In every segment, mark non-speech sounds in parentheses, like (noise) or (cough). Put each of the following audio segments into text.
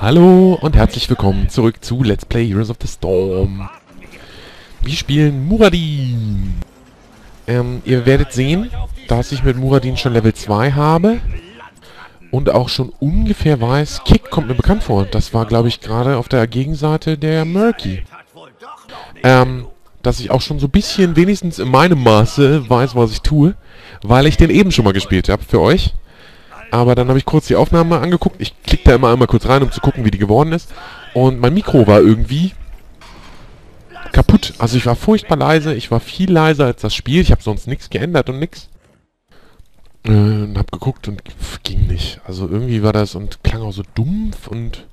Hallo und herzlich willkommen zurück zu Let's Play Heroes of the Storm. Wir spielen Muradin. Ähm, ihr werdet sehen, dass ich mit Muradin schon Level 2 habe. Und auch schon ungefähr weiß, Kick kommt mir bekannt vor. Das war, glaube ich, gerade auf der Gegenseite der Murky. Ähm, dass ich auch schon so ein bisschen, wenigstens in meinem Maße, weiß, was ich tue. Weil ich den eben schon mal gespielt habe für euch. Aber dann habe ich kurz die Aufnahme angeguckt. Ich klicke da immer einmal kurz rein, um zu gucken, wie die geworden ist. Und mein Mikro war irgendwie kaputt. Also ich war furchtbar leise. Ich war viel leiser als das Spiel. Ich habe sonst nichts geändert und nichts. Äh, und habe geguckt und ging nicht. Also irgendwie war das und klang auch so dumpf und...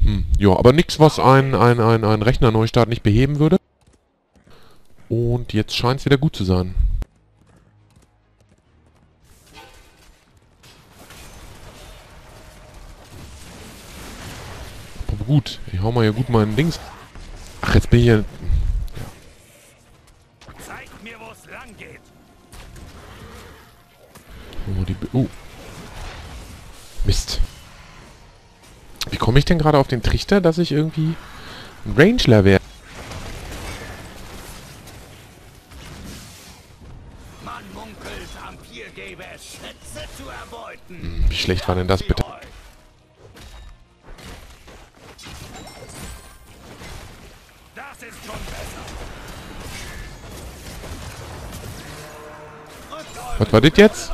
Hm, ja, aber nichts, was ein, ein, ein, ein Rechner-Neustart nicht beheben würde. Und jetzt scheint es wieder gut zu sein. Gut, ich hau mal hier gut meinen Dings. Ach, jetzt bin ich hier... Zeig mir, wo es lang geht. Oh, die... Oh. Mist. Wie komme ich denn gerade auf den Trichter, dass ich irgendwie ein Rangler wäre? Man munkelt, Vampir gäbe es Schätze zu erbeuten. Hm, Wie schlecht war denn das bitte? Das ist schon besser. Was war das jetzt?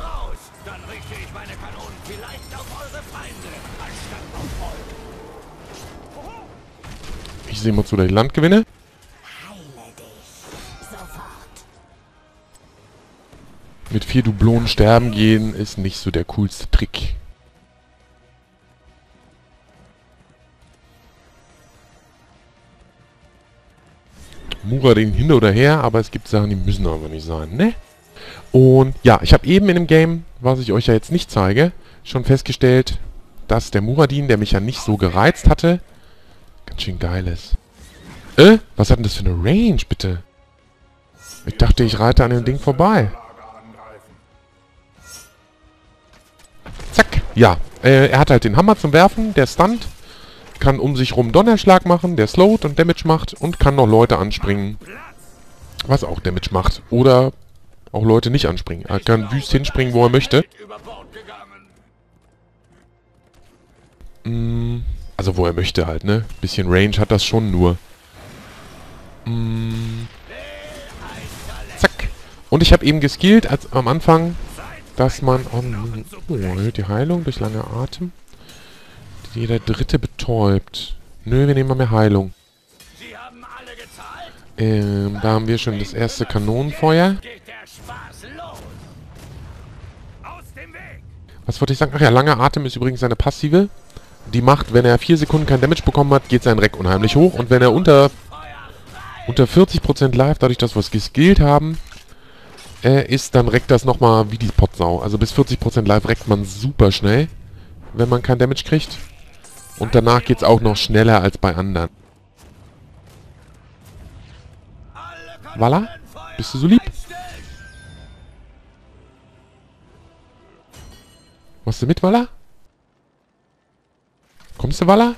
ich sehe mal zu, dass ich Land gewinne. Mit vier Dublonen sterben gehen ist nicht so der coolste Trick. Muradin hin oder her, aber es gibt Sachen, die müssen aber nicht sein, ne? Und ja, ich habe eben in dem Game, was ich euch ja jetzt nicht zeige, schon festgestellt, dass der Muradin, der mich ja nicht so gereizt hatte, ganz schön geil ist. Äh? Was hat denn das für eine Range, bitte? Ich dachte, ich reite an dem Ding vorbei. Zack. Ja, äh, er hat halt den Hammer zum Werfen, der stunt, kann um sich rum Donnerschlag machen, der slowt und Damage macht und kann noch Leute anspringen, was auch Damage macht. Oder auch Leute nicht anspringen. Er kann wüst hinspringen, wo er möchte. Mm, also wo er möchte halt, ne? Bisschen Range hat das schon nur. Mm, zack. Und ich habe eben geskillt als am Anfang, dass man... Oh, die Heilung durch lange Atem. Jeder Dritte betäubt. Nö, wir nehmen mal mehr Heilung. Ähm, da haben wir schon das erste Kanonenfeuer. Was wollte ich sagen? Ach ja, langer Atem ist übrigens seine Passive. Die macht, wenn er 4 Sekunden kein Damage bekommen hat, geht sein Reck unheimlich hoch. Und wenn er unter, unter 40% live, dadurch, dass wir es geskillt haben, äh, ist, dann reckt das nochmal wie die Potsau. Also bis 40% live reckt man super schnell, wenn man kein Damage kriegt. Und danach geht's auch noch schneller als bei anderen. Walla? Bist du so lieb? Machst du mit, Walla? Kommst du, Walla?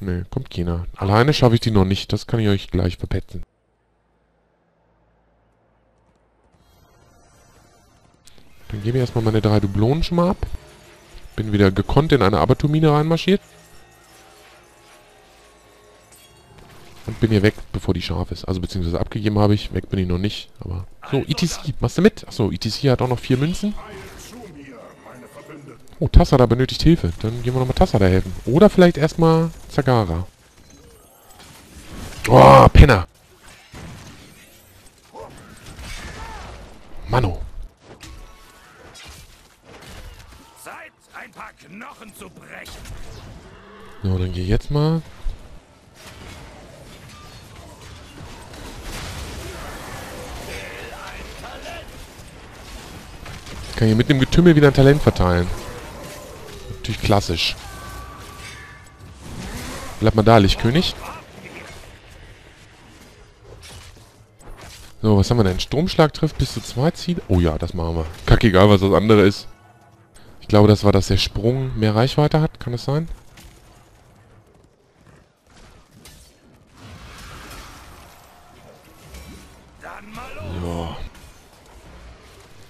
Nö, kommt keiner. Alleine schaffe ich die noch nicht. Das kann ich euch gleich verpetzen. Dann gebe ich erstmal meine drei Dublonen schon mal ab. Bin wieder gekonnt in eine Abatomine reinmarschiert. Und bin hier weg, bevor die scharf ist. Also beziehungsweise abgegeben habe ich. Weg bin ich noch nicht. Aber so, ETC. Machst du mit? Achso, ETC hat auch noch vier Münzen. Oh, Tassada benötigt Hilfe. Dann gehen wir nochmal Tassada helfen. Oder vielleicht erstmal Zagara. Oh, Penner. Mano. Zeit, ein paar Knochen zu brechen. So, dann geh jetzt mal. Kann hier mit dem Getümmel wieder ein Talent verteilen. Natürlich klassisch. Bleib mal da, Lichtkönig. So, was haben wir denn? Stromschlag trifft bis zu zwei Ziele. Oh ja, das machen wir. Kackegal, was das andere ist. Ich glaube, das war, dass der Sprung mehr Reichweite hat. Kann das sein?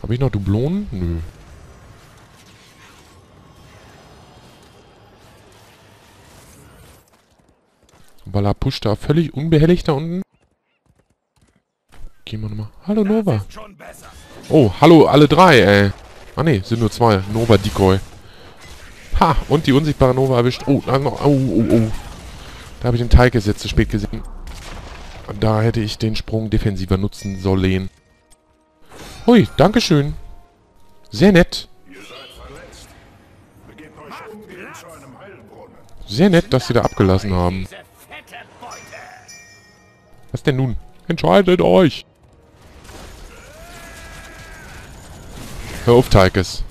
Habe ich noch Dublonen? Nö. Walla pusht da völlig unbehelligt da unten. Gehen wir nochmal. Hallo Nova. Oh, hallo alle drei, ey. Ah ne, sind nur zwei. Nova Decoy. Ha, und die unsichtbare Nova erwischt. Oh, da noch. Oh, oh, oh. Da habe ich den Teig jetzt zu spät gesehen. Da hätte ich den Sprung defensiver nutzen sollen. Hui, Dankeschön. Sehr nett. Sehr nett, dass sie da abgelassen haben. Was denn nun? Entscheidet euch. Hör auf, Teikes.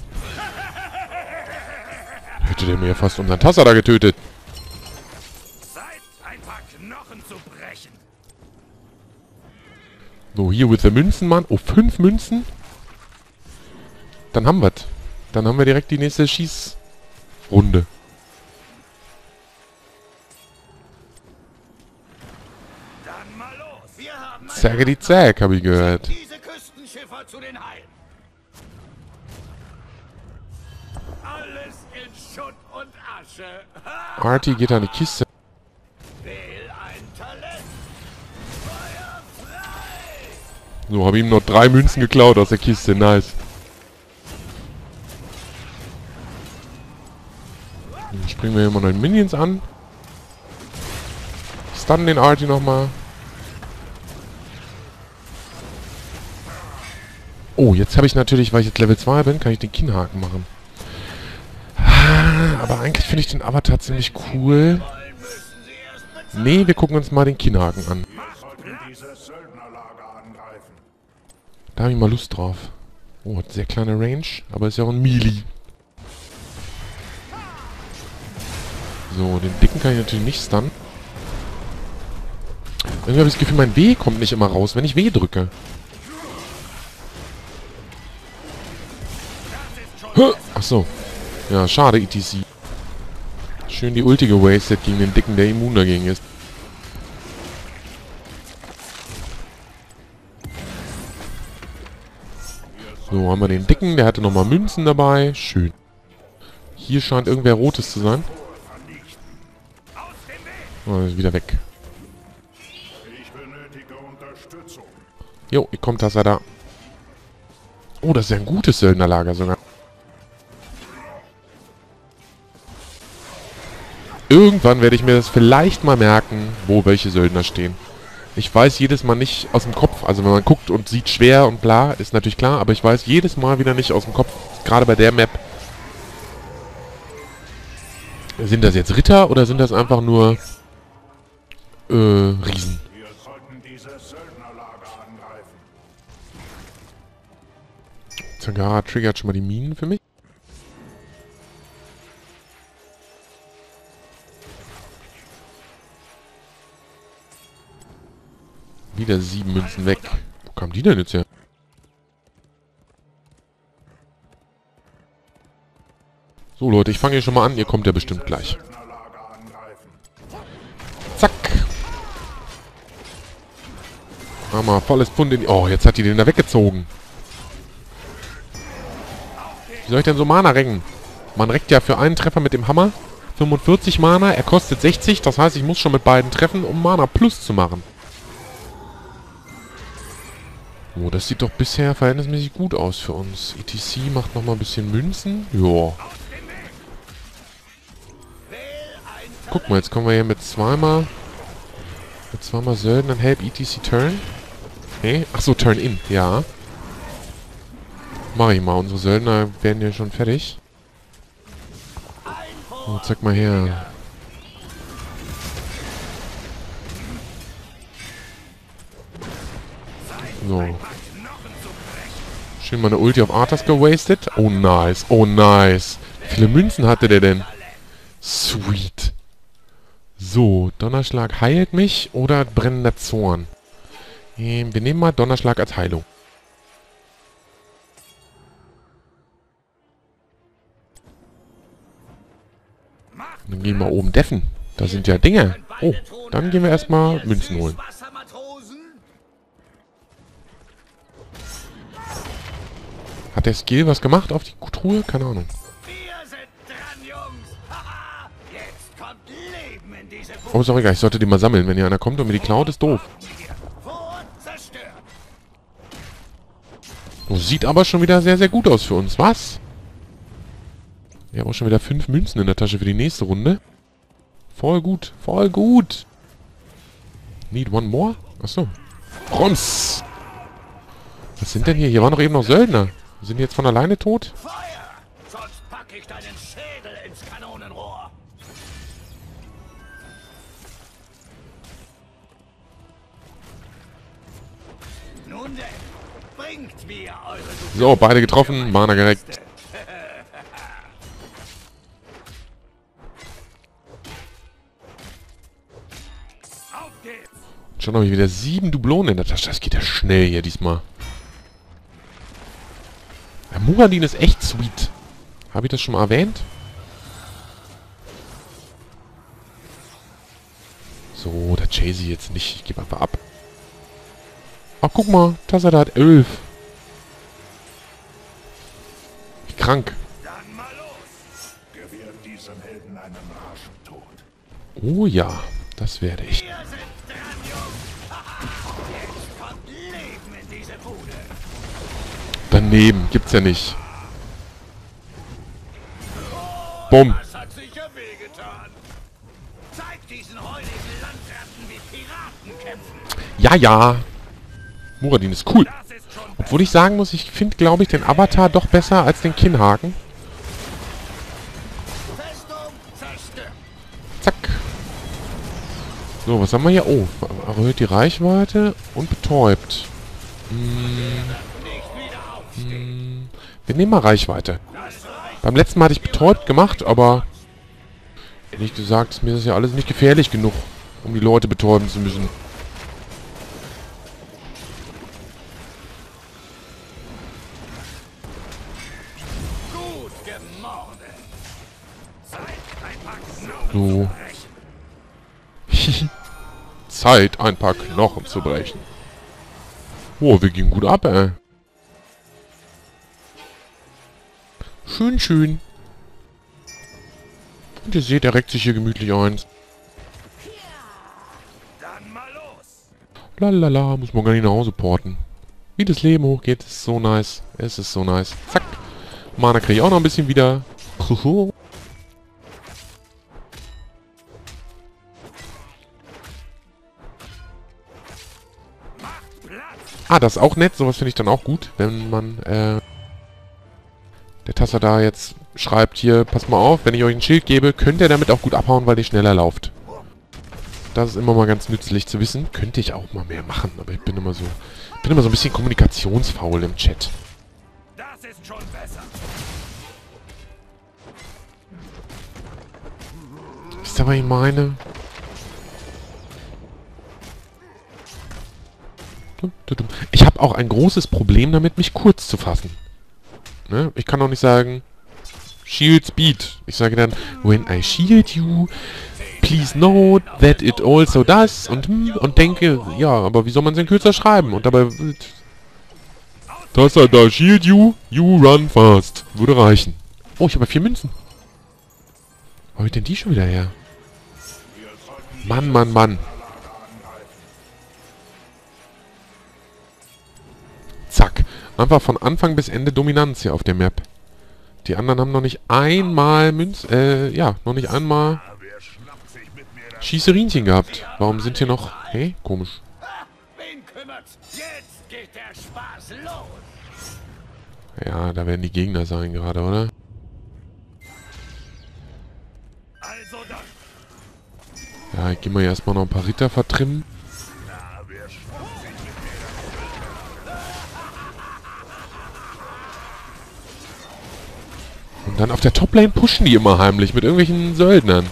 Hätte der mir fast unseren Tasser da getötet. So, hier with the Münzen, Mann. Oh, fünf Münzen? Dann haben wir's. Dann haben wir direkt die nächste Schießrunde. Wir Zaggy die Zag, habe ich gehört. Artie geht an die Kiste. So, habe ihm noch drei Münzen geklaut aus der Kiste. Nice. Dann springen wir hier mal den Minions an. Stun den Artie nochmal. Oh, jetzt habe ich natürlich, weil ich jetzt Level 2 bin, kann ich den Kinnhaken machen. Ah, Aber eigentlich finde ich den Avatar ziemlich cool. Nee, wir gucken uns mal den Kinnhaken an. Sollten dieses Söldnerlager angreifen. Da habe ich mal Lust drauf. Oh, hat sehr kleine Range, aber ist ja auch ein Melee. So, den dicken kann ich natürlich nicht stunnen. Irgendwie habe ich das Gefühl, mein W kommt nicht immer raus, wenn ich W drücke. Ach so. Ja, schade, ETC. Schön die Ulti gewastet gegen den Dicken, der immun dagegen ist. So, haben wir den Dicken. Der hatte nochmal Münzen dabei. Schön. Hier scheint irgendwer Rotes zu sein. Oh, ist wieder weg. Ich benötige Unterstützung. Jo, ihr kommt, dass er da. Oh, das ist ja ein gutes Söldnerlager sogar. Irgendwann werde ich mir das vielleicht mal merken, wo welche Söldner stehen. Ich weiß jedes Mal nicht aus dem Kopf, also wenn man guckt und sieht schwer und bla, ist natürlich klar, aber ich weiß jedes Mal wieder nicht aus dem Kopf, gerade bei der Map. Sind das jetzt Ritter oder sind das einfach nur äh, Riesen? Zagara triggert schon mal die Minen für mich. Wieder sieben Münzen weg. Wo kamen die denn jetzt her? So Leute, ich fange hier schon mal an. Ihr kommt ja bestimmt gleich. Zack. Hammer, volles Pfund in die... Oh, jetzt hat die den da weggezogen. Wie soll ich denn so Mana recken? Man reckt ja für einen Treffer mit dem Hammer 45 Mana. Er kostet 60. Das heißt, ich muss schon mit beiden treffen, um Mana Plus zu machen. Oh, das sieht doch bisher verhältnismäßig gut aus für uns. ETC macht nochmal ein bisschen Münzen. Ja. Guck mal, jetzt kommen wir hier mit zweimal... Mit zweimal Söldnern. Help ETC Turn. Okay. Achso, Turn in. Ja. Mach ich mal. Unsere Söldner werden ja schon fertig. Oh, zeig mal her. So. Schön meine Ulti auf Arthas gewastet. Oh, nice. Oh, nice. Wie viele Münzen hatte der denn? Sweet. So, Donnerschlag heilt mich oder brennender Zorn? Ähm, wir nehmen mal Donnerschlag als Heilung. Dann gehen wir oben deffen. Da sind ja Dinge. Oh, dann gehen wir erstmal Münzen holen. Hat der Skill was gemacht auf die Truhe? Keine Ahnung. Oh, ist auch egal. Ich sollte die mal sammeln. Wenn hier einer kommt und mir die klaut, ist doof. Oh, sieht aber schon wieder sehr, sehr gut aus für uns. Was? Wir haben auch schon wieder fünf Münzen in der Tasche für die nächste Runde. Voll gut. Voll gut. Need one more? Achso. Rums! Was sind denn hier? Hier waren doch eben noch Söldner. Sind die jetzt von alleine tot? Feuer. Sonst pack ich deinen Schädel ins Kanonenrohr. Nun denn, bringt mir eure So, beide getroffen. Mana gereckt. (laughs) Schon habe ich wieder sieben Dublonen in der Tasche. Das geht ja schnell hier diesmal. Der Muradin ist echt sweet. Habe ich das schon mal erwähnt? So, da chase ich jetzt nicht. Ich gebe einfach ab. Ach, guck mal. Tassada hat elf. Wie krank. Oh ja, das werde ich. Wir sind dran, Daneben. Gibt's ja nicht. Bumm. Ja, ja. Muradin ist cool. Obwohl ich sagen muss, ich finde, glaube ich, den Avatar doch besser als den Kinnhaken. Zack. So, was haben wir hier? Oh, erhöht die Reichweite und betäubt. Aufstehen. Wir nehmen mal Reichweite. Beim letzten Mal hatte ich betäubt gemacht, aber ehrlich gesagt ist mir das ja alles nicht gefährlich genug, um die Leute betäuben zu müssen. So. (laughs) Zeit, ein paar Knochen zu brechen. Oh, wir gehen gut ab, ey. Schön, schön. Und ihr seht, er reckt sich hier gemütlich ein. Dann mal los. Lalala, muss man gar nicht nach Hause porten. Wie das Leben hochgeht, ist so nice. Es ist so nice. Zack. Mana kriege ich auch noch ein bisschen wieder. Huhu. Ah, das ist auch nett. Sowas finde ich dann auch gut, wenn man, äh... Der Tasser da jetzt schreibt hier, passt mal auf, wenn ich euch ein Schild gebe, könnt ihr damit auch gut abhauen, weil ihr schneller lauft. Das ist immer mal ganz nützlich zu wissen. Könnte ich auch mal mehr machen, aber ich bin immer so... bin immer so ein bisschen kommunikationsfaul im Chat. Das ist schon besser. Wisst ihr, was ich meine? Ich habe auch ein großes Problem damit, mich kurz zu fassen. Ne? Ich kann auch nicht sagen, Shield Speed. Ich sage dann, when I shield you, please note that it also does. Und, hm, und denke, ja, aber wie soll man es denn kürzer schreiben? Und dabei... Das da, shield you, you run fast. Würde reichen. Oh, ich habe vier Münzen. Wo hab ich denn die schon wieder her? Mann, Mann, Mann. Zack. Einfach von Anfang bis Ende Dominanz hier auf der Map. Die anderen haben noch nicht einmal Münz... Äh, ja, noch nicht einmal Schießerinchen gehabt. Warum sind hier noch... Hey, komisch. Ja, da werden die Gegner sein gerade, oder? Also. Ja, ich geh mal hier erstmal noch ein paar Ritter vertrimmen. Dann auf der Toplane pushen die immer heimlich mit irgendwelchen Söldnern.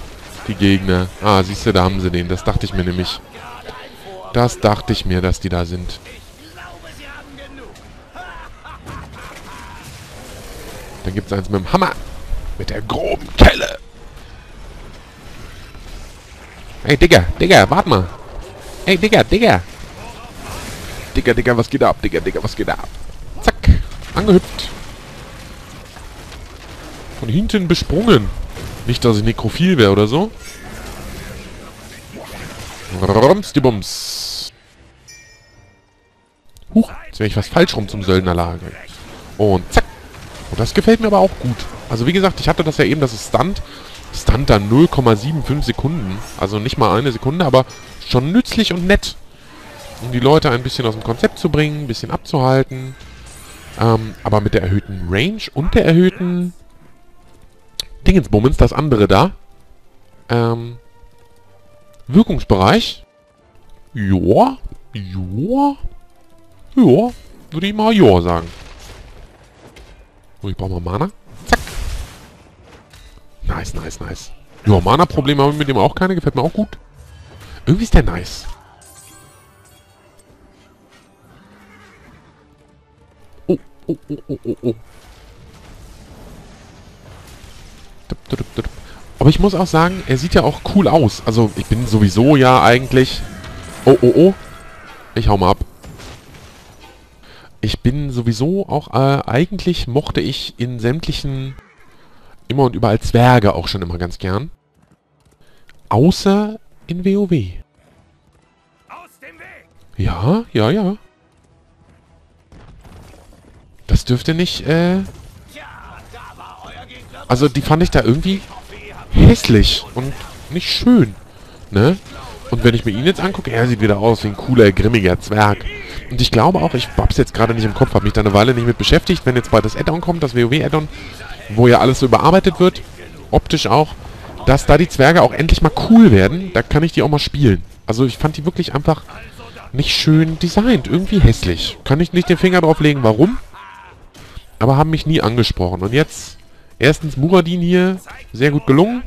Die Gegner. Ah, siehst du, da haben sie den. Das dachte ich mir nämlich. Das dachte ich mir, dass die da sind. Dann gibt's eins mit dem Hammer. Mit der groben Kelle. Hey, Digga, Digga, warte mal. Hey, Digga, Digga. Digga, Digga, was geht ab? Digga, Digga, was geht ab? Zack. Angehüpft. Von hinten besprungen. Nicht, dass ich nekrophil wäre oder so. Rums die Bums. Huch, jetzt wäre ich fast falsch rum zum Söldnerlager. Und zack. Und das gefällt mir aber auch gut. Also wie gesagt, ich hatte das ja eben, das ist Stunt. Stunt dann 0,75 Sekunden. Also nicht mal eine Sekunde, aber schon nützlich und nett. Um die Leute ein bisschen aus dem Konzept zu bringen, ein bisschen abzuhalten. Ähm, aber mit der erhöhten Range und der erhöhten Dingensbummens, das andere da. Ähm, Wirkungsbereich. Joa. Joa. Ja. Würde ich mal Joa sagen. So, ich brauche mal Mana. Zack. Nice, nice, nice. Ja, Mana-Probleme haben wir mit dem auch keine. Gefällt mir auch gut. Irgendwie ist der nice. Oh, oh, oh, oh, oh, oh. Aber ich muss auch sagen, er sieht ja auch cool aus. Also, ich bin sowieso ja eigentlich... Oh, oh, oh. Ich hau mal ab. Ich bin sowieso auch... Äh, eigentlich mochte ich in sämtlichen... Immer und überall Zwerge auch schon immer ganz gern. Außer in WoW. Ja, ja, ja. Das dürfte nicht, äh... Also, die fand ich da irgendwie hässlich und nicht schön, ne? Und wenn ich mir ihn jetzt angucke, er sieht wieder aus wie ein cooler, grimmiger Zwerg. Und ich glaube auch, ich hab's jetzt gerade nicht im Kopf, habe mich da eine Weile nicht mit beschäftigt, wenn jetzt bald das Add-on kommt, das WoW-Add-on, wo ja alles so überarbeitet wird, optisch auch, dass da die Zwerge auch endlich mal cool werden, da kann ich die auch mal spielen. Also ich fand die wirklich einfach nicht schön designt, irgendwie hässlich. Kann ich nicht den Finger drauf legen, warum, aber haben mich nie angesprochen. Und jetzt, erstens Muradin hier, sehr gut gelungen,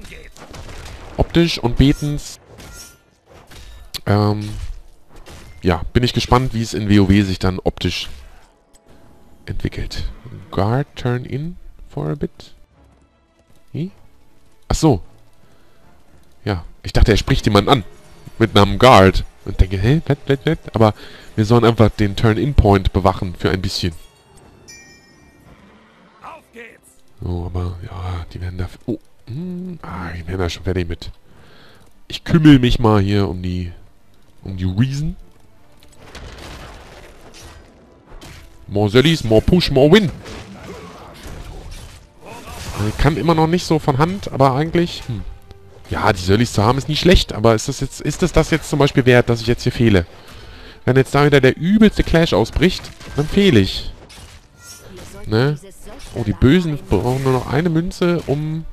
optisch und betens, ähm, ja, bin ich gespannt, wie es in WoW sich dann optisch entwickelt. Guard turn in for a bit. Wie? Ach so. Ja, ich dachte, er spricht jemanden an. Mit Namen Guard. Und denke, hä, wett, wett, wett. Aber wir sollen einfach den Turn-In-Point bewachen für ein bisschen. So, aber, ja, die werden da... Oh, hm, ah, die werden da schon fertig mit. Ich kümmel mich mal hier um die... Um die Reason. More Zellies, more push, more win. Ich kann immer noch nicht so von Hand, aber eigentlich... Hm. Ja, die Söllis zu haben ist nicht schlecht, aber ist das jetzt, ist es das jetzt zum Beispiel wert, dass ich jetzt hier fehle? Wenn jetzt da wieder der übelste Clash ausbricht, dann fehle ich. Ne? Oh, die Bösen brauchen nur noch eine Münze, um...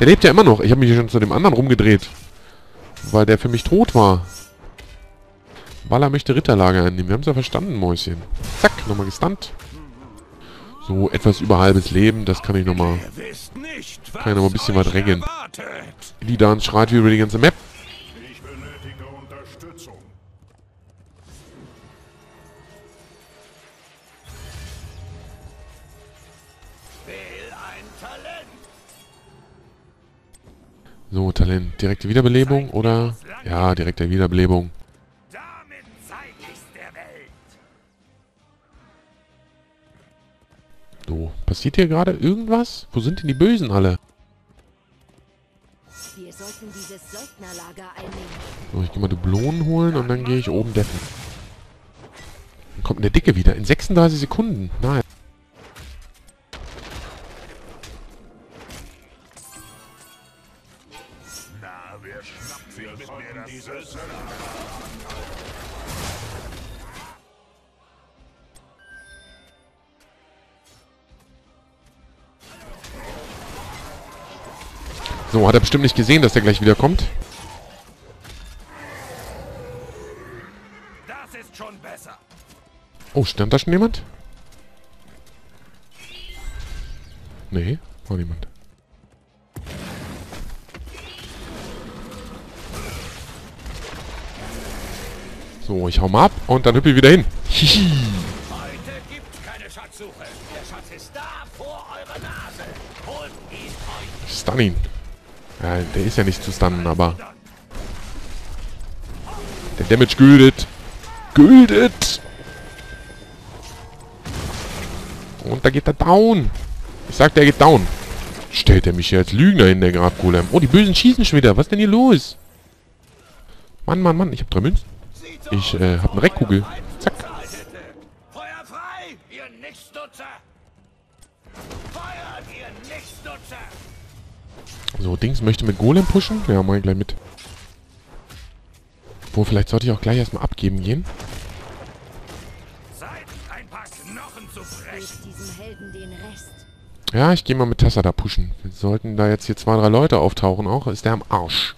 Der lebt ja immer noch. Ich habe mich hier schon zu dem anderen rumgedreht. Weil der für mich tot war. Waller möchte Ritterlager einnehmen. Wir haben es ja verstanden, Mäuschen. Zack, nochmal gestunt. So, etwas über halbes Leben, das kann ich nochmal... Kann ich noch mal ein bisschen was regeln. Lidan schreit wie über die ganze Map. So, Talent. Direkte Wiederbelebung oder... Ja, direkte Wiederbelebung. So, passiert hier gerade irgendwas? Wo sind denn die Bösen alle? So, ich gehe mal Dublonen holen und dann gehe ich oben deffen. Dann kommt der Dicke wieder. In 36 Sekunden. Nein. So, hat er bestimmt nicht gesehen, dass der gleich wiederkommt. Das ist schon besser. Oh, stand da schon jemand? Nee, war niemand. So, ich hau mal ab und dann hüpfe ich wieder hin. Hihi. Heute gibt's keine Schatzsuche. Der Schatz ist da vor eurer Nase. Holt ihn euch Stun ihn. Ja, der ist ja nicht zu stunnen, aber der Damage gültet. Gültet! Und da geht er down. Ich sag, der geht down. Stellt er mich hier als Lügner hin, der Graf Golem. Oh, die Bösen schießen schon wieder. Was ist denn hier los? Mann, Mann, Mann. Ich hab drei Münzen. Ich äh, hab eine Reckkugel. Zack. Feuert, ihr Nichtsnutzer! So, Dings möchte mit Golem pushen. Ja, mach ich gleich mit. Wo, vielleicht sollte ich auch gleich erstmal abgeben gehen. Ja, ich gehe mal mit Tessa da pushen. Wir sollten da jetzt hier zwei, drei Leute auftauchen auch. Ist der am Arsch.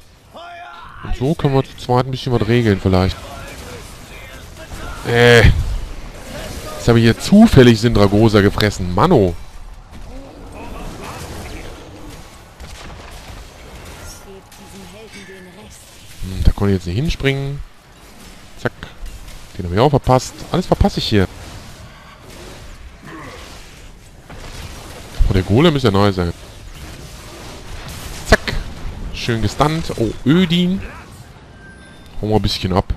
Und so können wir zu zweit ein bisschen was regeln vielleicht. Äh. Jetzt habe ich hier zufällig Sindragosa gefressen. Mano. Gebt diesem Helden den Rest. Hm, da konnte ich jetzt nicht hinspringen. Zack. Den habe ich auch verpasst. Alles verpasse ich hier. Oh, der Golem ist ja neu sein. Zack. Schön gestunt. Oh, Ödin. Hauen wir ein bisschen ab.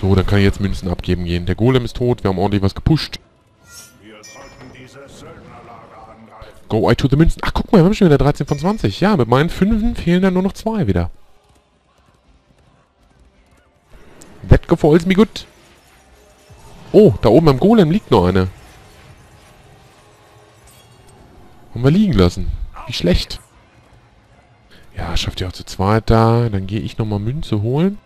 So, dann kann ich jetzt Münzen abgeben gehen. Der Golem ist tot. Wir haben ordentlich was gepusht. Go I to the Münzen. Ach, guck mal, wir haben schon wieder 13 von 20. Ja, mit meinen Fünfen fehlen dann nur noch zwei wieder. That gefällt mir gut. Oh, da oben am Golem liegt noch eine. Haben wir liegen lassen. Wie schlecht. Ja, schafft ihr auch zu zweit da. Dann gehe ich nochmal Münze holen.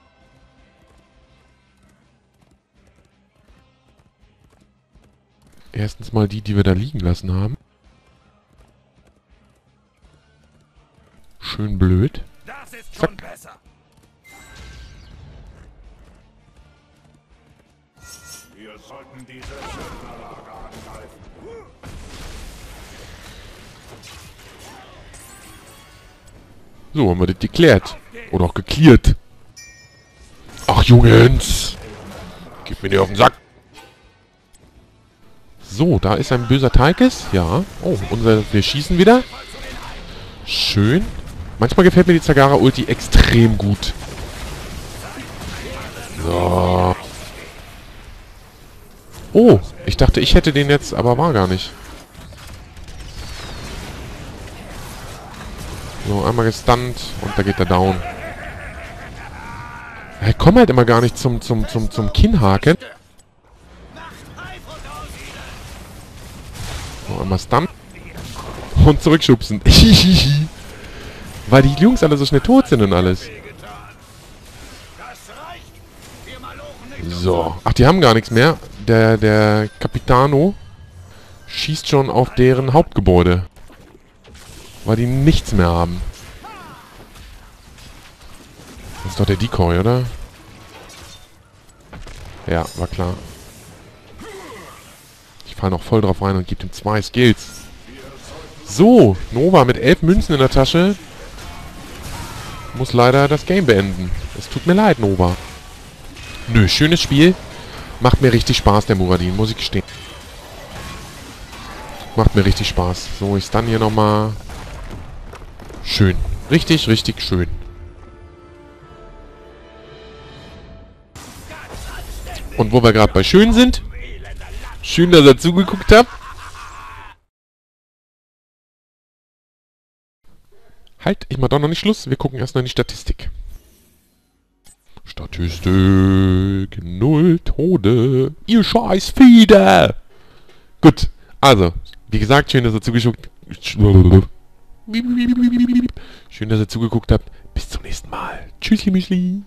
Erstens mal die, die wir da liegen lassen haben. Schön blöd. Das ist schon Zack. Sollten diese Söldnerlager angreifen. So, haben wir das geklärt. Oder auch geklärt. Ach, Jungens. Gib mir nicht auf den Sack. So, da ist ein böser Teikes. Ja. Oh, unser, wir schießen wieder. Schön. Manchmal gefällt mir die Zagara-Ulti extrem gut. So. Oh, ich dachte, ich hätte den jetzt, aber war gar nicht. So, einmal gestunt und da geht er down. Ich komme halt immer gar nicht zum, zum, zum, zum Kinnhaken. So, einmal stunt. Und zurückschubsen. (laughs) Weil die Jungs alle so schnell tot sind und alles. So. Ach, die haben gar nichts mehr. Der, der Capitano schießt schon auf deren Hauptgebäude. Weil die nichts mehr haben. Das ist doch der Decoy, oder? Ja, war klar. Ich fall noch voll drauf rein und gebe ihm zwei Skills. So, Nova mit elf Münzen in der Tasche muss leider das Game beenden. Es tut mir leid, Nova. Nö, schönes Spiel. Macht mir richtig Spaß, der Muradin, muss ich gestehen. Macht mir richtig Spaß. So, ich stun hier nochmal. Schön. Richtig, richtig schön. Und wo wir gerade bei schön sind. Schön, dass ihr zugeguckt habt. Halt, ich mach doch noch nicht Schluss. Wir gucken erst noch in die Statistik. Statistik. Null Tode. Ihr scheiß Fieder. Gut. Also, wie gesagt, schön, dass ihr zugeguckt Schön, dass ihr zugeguckt habt. Bis zum nächsten Mal. Tschüssli, Müsli.